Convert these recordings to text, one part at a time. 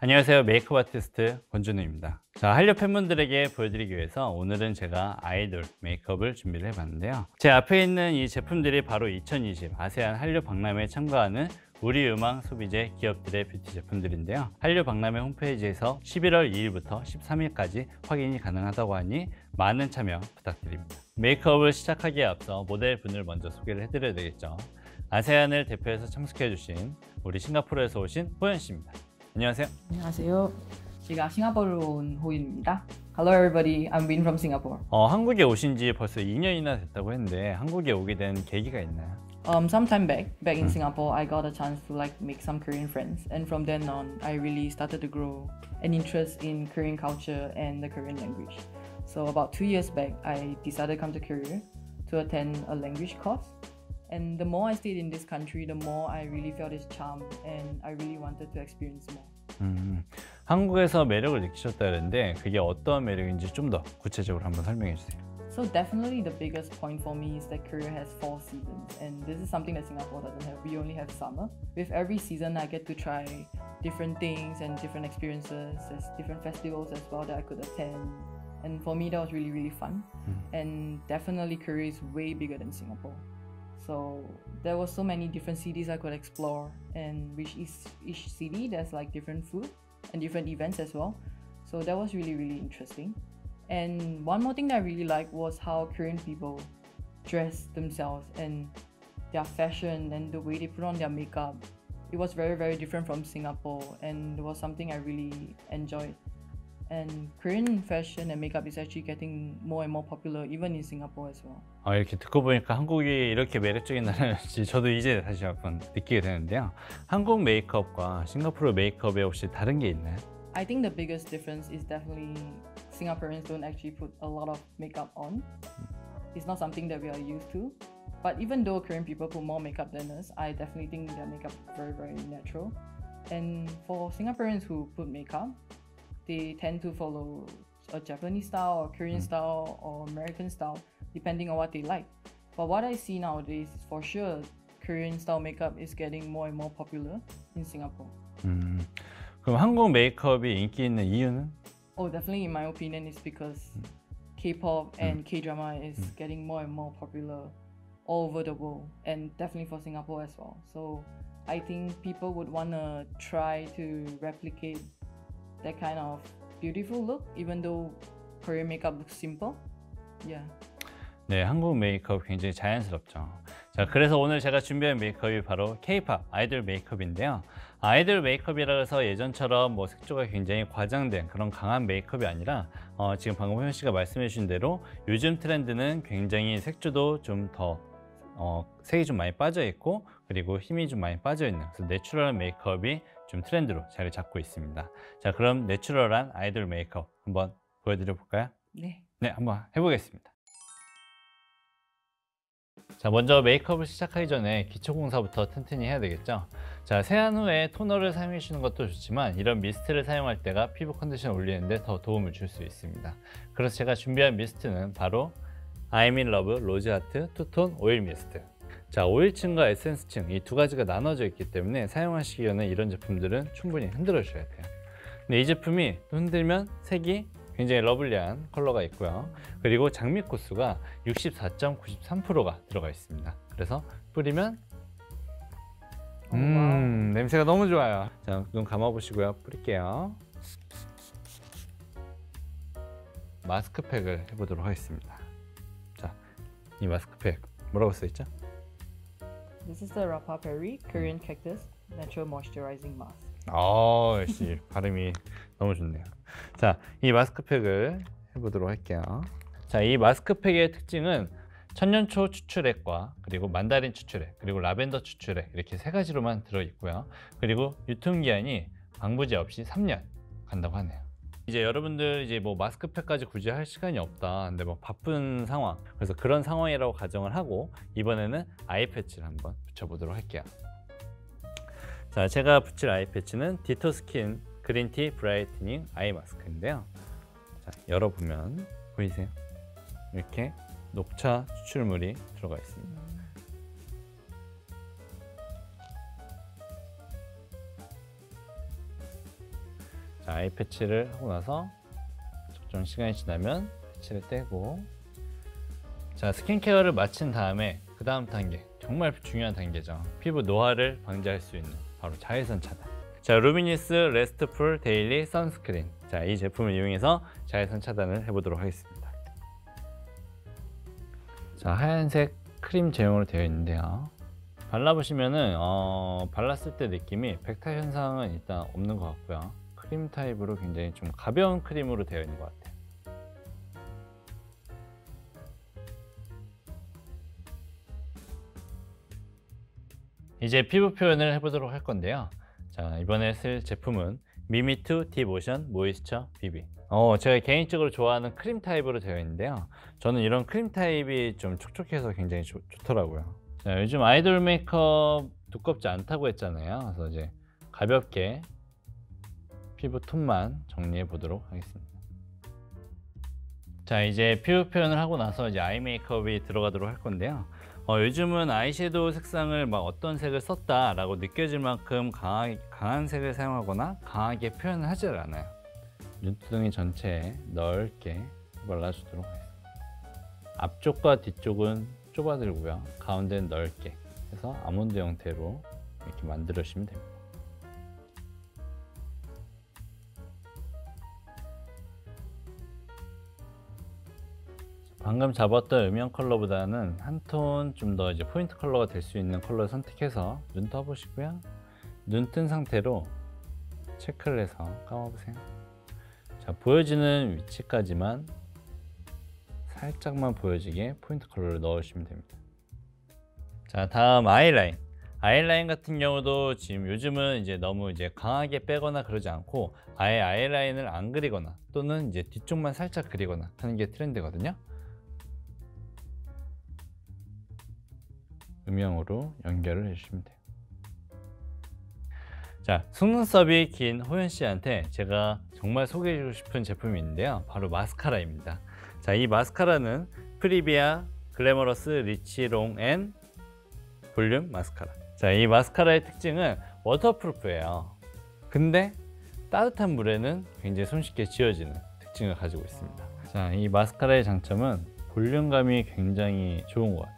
안녕하세요. 메이크업 아티스트 권준우입니다. 자 한류 팬분들에게 보여드리기 위해서 오늘은 제가 아이돌 메이크업을 준비를 해봤는데요. 제 앞에 있는 이 제품들이 바로 2020 아세안 한류 박람회에 참가하는 우리 음악 소비재 기업들의 뷰티 제품들인데요. 한류 박람회 홈페이지에서 11월 2일부터 13일까지 확인이 가능하다고 하니 많은 참여 부탁드립니다. 메이크업을 시작하기에 앞서 모델분을 먼저 소개를 해드려야 되겠죠. 아세안을 대표해서 참석해 주신 우리 싱가포르에서 오신 호연 씨입니다 안녕하세요. 안녕하세요. 제가 싱가포르로 온 호윤입니다. Hello everybody, I'm Win from Singapore. 어, 한국에 오신 지 벌써 2년이나 됐다고 했는데 한국에 오게 된 계기가 있나요? Um, sometime back, back in Singapore, I got a chance to like make some Korean friends, and from then on, I really started to grow an interest in Korean culture and the Korean language. So about two years back, I decided to come to Korea to attend a language course. And the more I stayed in this country, the more I really felt its charm, and I really wanted to experience more. 음, 한국에서 매력을 느끼셨다는데 그게 어떤 매력인지 좀 더 구체적으로 한번 설명해 주세요. So definitely the biggest point for me is that Korea has four seasons and this is something that Singapore doesn't have. We only have summer. With every season I get to try different things and different experiences. There's different festivals as well that I could attend. And for me that was really really fun. And definitely Korea is way bigger than Singapore. So there was so many different cities I could explore and which is each city there's like different food and different events as well. So that was really really interesting. And one more thing that I really liked was how Korean people dress themselves and their fashion and the way they put on their makeup. It was very, very different from Singapore and it was something I really enjoyed And Korean fashion and makeup is actually getting more and more popular even in Singapore as well. 어, 이렇게 듣고 보니까 한국이 이렇게 매력적인 나라인지 저도 이제 다시 한번 느끼게 되는데요. 한국 메이크업과 싱가포르 메이크업에 혹시 다른 게 있나요? I think the biggest difference is definitely Singaporeans don't actually put a lot of makeup on. It's not something that we are used to. But even though Korean people put more makeup than us, I definitely think their makeup is very, very natural. And for Singaporeans who put makeup, they tend to follow a Japanese style or Korean style or American style, depending on what they like. But what I see nowadays is for sure Korean style makeup is getting more and more popular in Singapore. 음, 그럼 한국 메이크업이 인기 있는 이유는? Oh, definitely, in my opinion, it's because K-pop and K-drama is getting more and more popular all over the world, and definitely for Singapore as well. So, I think people would wanna try to replicate that kind of beautiful look, even though Korean makeup looks simple. Yeah. 네, 한국 메이크업 굉장히 자연스럽죠. 자, 그래서 오늘 제가 준비한 메이크업이 바로 K-팝 아이돌 메이크업인데요. 아이돌 메이크업이라 해서 예전처럼 뭐 색조가 굉장히 과장된 그런 강한 메이크업이 아니라 어, 지금 방금 호연 씨가 말씀해 주신 대로 요즘 트렌드는 굉장히 색조도 좀더 어, 색이 좀 많이 빠져 있고 그리고 힘이 좀 많이 빠져 있는 그래서 내추럴한 메이크업이 좀 트렌드로 자리 잡고 있습니다. 자, 그럼 내추럴한 아이돌 메이크업 한번 보여드려 볼까요? 네. 네, 한번 해보겠습니다. 자, 먼저 메이크업을 시작하기 전에 기초 공사부터 튼튼히 해야 되겠죠. 자, 세안 후에 토너를 사용해 주는 것도 좋지만 이런 미스트를 사용할 때가 피부 컨디션을 올리는데 더 도움을 줄 수 있습니다. 그래서 제가 준비한 mist는 바로 I'm in Love Rose Art Two-tone Oil Mist. 자, 오일층과 에센스층 이 두 가지가 나눠져 있기 때문에 사용하시기 전에 이런 제품들은 충분히 흔들어 주셔야 돼요. 근데 이 제품이 흔들면 색이 굉장히 lovely한 컬러가 있고요. 그리고 장미 꽃수가 64.93%가 들어가 있습니다. 그래서 뿌리면 음, 냄새가 너무 좋아요. 자, 눈 감아 보시고요. 뿌릴게요. 마스크팩을 해보도록 하겠습니다. 자, 이 마스크팩 뭐라고 써 있죠? This is the Rapa Perry Korean Cactus Natural Moisturizing Mask. 아, 역시 발음이 너무 좋네요. 자, 이 마스크팩을 해보도록 할게요. 자, 이 마스크팩의 특징은 천년초 추출액과 그리고 만다린 추출액 그리고 라벤더 추출액 이렇게 세 가지로만 들어 있고요. 그리고 유통기한이 방부제 없이 3년 간다고 하네요. 이제 여러분들 이제 뭐 마스크팩까지 굳이 할 시간이 없다. 근데 뭐 바쁜 상황. 그래서 그런 상황이라고 가정을 하고 이번에는 eye patch를 한번 붙여보도록 할게요. 자, 제가 붙일 eye patch는 디토 Skin Green Tea Brightening Eye Mask인데요. 자, 열어보면 보이세요? 이렇게 녹차 추출물이 들어가 있습니다. eye patch를 하고 나서 적정 시간이 지나면 patch를 떼고 자, 스킨케어를 마친 다음에 그 다음 단계 정말 중요한 단계죠. 피부 노화를 방지할 수 있는 바로 자외선 차단. 자, 루미니스 Restful Daily Sunscreen. 자, 이 제품을 이용해서 자외선 차단을 해보도록 하겠습니다. 자, 하얀색 크림 제형으로 되어 있는데요. 발라보시면은 어, 발랐을 때 느낌이 백탁 현상은 일단 없는 것 같고요. 크림 타입으로 굉장히 좀 가벼운 크림으로 되어 있는 것 같아요. 이제 피부 표현을 해보도록 할 건데요. 자 이번에 쓸 제품은 미미투 Deep Ocean Moisture BB. 어 제가 개인적으로 좋아하는 크림 타입으로 되어 있는데요. 저는 이런 크림 타입이 좀 촉촉해서 굉장히 좋, 좋더라고요. 자, 요즘 아이돌 메이크업 두껍지 않다고 했잖아요. 그래서 이제 가볍게 피부 톤만 정리해 보도록 하겠습니다. 자 이제 피부 표현을 하고 나서 이제 아이 메이크업이 들어가도록 할 건데요. 어, 요즘은 아이섀도우 색상을 막 어떤 색을 썼다라고 느껴질 만큼 강하, 강한 색을 사용하거나 강하게 표현을 하질 않아요. 눈두덩이 전체에 넓게 발라주도록 하겠습니다. 앞쪽과 뒤쪽은 좁아들고요. 가운데는 넓게 해서 아몬드 형태로 이렇게 만들어주시면 됩니다. 방금 잡았던 음영 컬러보다는 한 톤 좀 더 이제 포인트 컬러가 될 수 있는 컬러를 선택해서 눈 떠보시고요. 눈 뜬 상태로 체크를 해서 감아보세요. 자, 보여지는 위치까지만 살짝만 보여지게 포인트 컬러를 넣으시면 됩니다. 자, 다음 아이라인. 아이라인 같은 경우도 지금 요즘은 이제 너무 이제 강하게 빼거나 그러지 않고 아예 아이라인을 안 그리거나 또는 이제 뒤쪽만 살짝 그리거나 하는 게 트렌드거든요. 음영으로 연결을 해주시면 돼요. 자, 속눈썹이 긴 호연 씨한테 제가 정말 소개해주고 싶은 제품이 있는데요. 바로 마스카라입니다. 자, 이 마스카라는 프리비아 Glamorous Rich Long and Volume Mascara. 자, 이 마스카라의 특징은 waterproof예요. 근데 따뜻한 물에는 굉장히 손쉽게 지워지는 특징을 가지고 있습니다. 자, 이 마스카라의 장점은 볼륨감이 굉장히 좋은 것 같아요.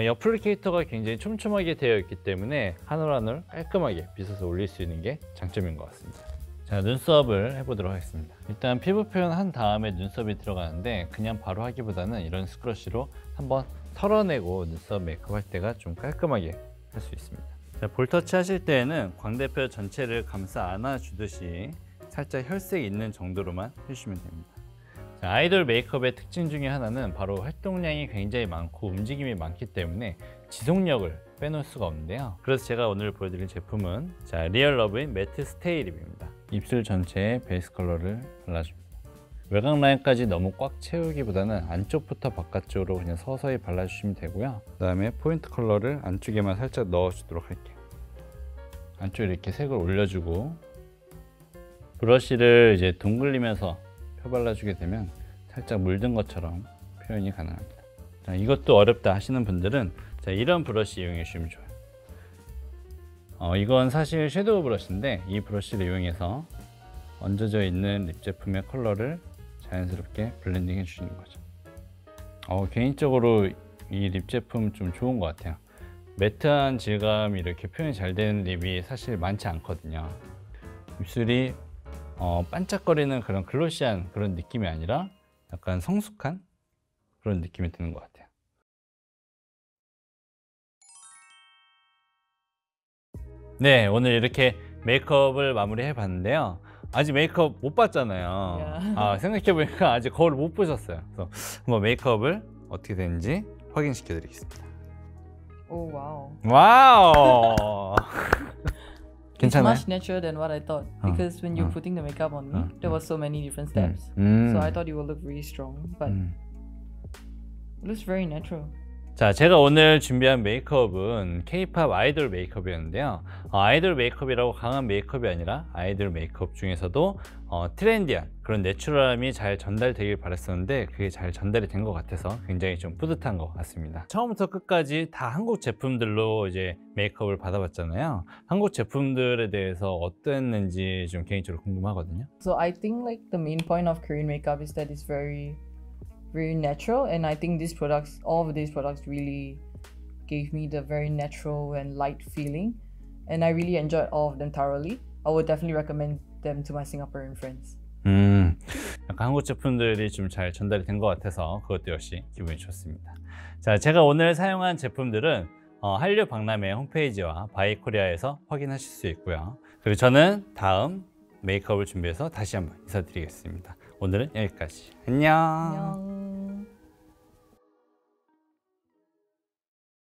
이 applicator가 굉장히 촘촘하게 되어 있기 때문에 올 깔끔하게 빗어서 올릴 수 있는 게 장점인 것 같습니다. 자 눈썹을 해보도록 하겠습니다. 일단 피부 표현한 다음에 눈썹이 들어가는데 그냥 바로 하기보다는 이런 screw brush로 한번 털어내고 눈썹 메이크업 할 때가 좀 깔끔하게 할 수 있습니다. 자, 볼터치 하실 때에는 광대뼈 전체를 감싸 안아주듯이 살짝 혈색 있는 정도로만 해주시면 됩니다. 아이돌 메이크업의 특징 중에 하나는 바로 활동량이 굉장히 많고 움직임이 많기 때문에 지속력을 빼놓을 수가 없는데요. 그래서 제가 오늘 보여드릴 제품은 자 리얼러브인 Matte Stay Lip입니다. 입술 전체에 베이스 컬러를 발라줍니다. 외곽 라인까지 너무 꽉 채우기보다는 안쪽부터 바깥쪽으로 그냥 서서히 발라주시면 되고요. 그 다음에 포인트 컬러를 안쪽에만 살짝 넣어주도록 할게요. 안쪽에 이렇게 색을 올려주고 브러쉬를 이제 둥글리면서 펴발라주게 되면 살짝 물든 것처럼 표현이 가능합니다. 자, 이것도 어렵다 하시는 분들은 자, 이런 브러쉬 이용해 주시면 좋아요. 어, 이건 사실 섀도우 브러쉬인데 이 브러쉬를 이용해서 얹어져 있는 lip 제품의 컬러를 자연스럽게 블렌딩 해 주시는 거죠. 어, 개인적으로 이 lip 제품 좀 좋은 것 같아요. matte한 질감이 이렇게 표현이 잘 되는 lip이 사실 많지 않거든요. 입술이 어, 반짝거리는 그런 glossy한 그런 느낌이 아니라 약간 성숙한 그런 느낌이 드는 것 같아요. 네, 오늘 이렇게 메이크업을 마무리해 봤는데요. 아직 메이크업 못 봤잖아요. 아, 생각해보니까 아직 거울 못 보셨어요. 그래서 한번 메이크업을 어떻게 되는지 확인시켜 드리겠습니다. Oh wow. 와우! 괜찮아요? It's much natural than what I thought Uh, because when you're uh, putting the makeup on me, uh, there was so many different steps. 음. So I thought it would look really strong, but 음. it looks very natural. 자, 제가 오늘 준비한 메이크업은 K-팝 아이돌 메이크업이었는데요. 어, 아이돌 메이크업이라고 강한 메이크업이 아니라 아이돌 메이크업 중에서도 어, 트렌디한 그런 내추럴함이 잘 전달되길 바랬었는데 그게 잘 전달이 된 것 같아서 굉장히 좀 뿌듯한 것 같습니다. 처음부터 끝까지 다 한국 제품들로 이제 메이크업을 받아봤잖아요. 한국 제품들에 대해서 어땠는지 좀 개인적으로 궁금하거든요. So I think like the main point of Korean makeup is that it's very, very natural, and I think these products, all of these products, really gave me the very natural and light feeling, and I really enjoyed all of them thoroughly. I would definitely recommend them to my Singaporean friends. 음, 약간 한국 제품들이 좀 잘 전달이 된 것 같아서 그것도 역시 기분이 좋습니다. 자, 제가 오늘 사용한 제품들은 어, 한류 박람회 홈페이지와 바이코리아에서 확인하실 수 있고요. 그리고 저는 다음 메이크업을 준비해서 다시 한번 인사드리겠습니다. 오늘은 여기까지. 안녕. 안녕.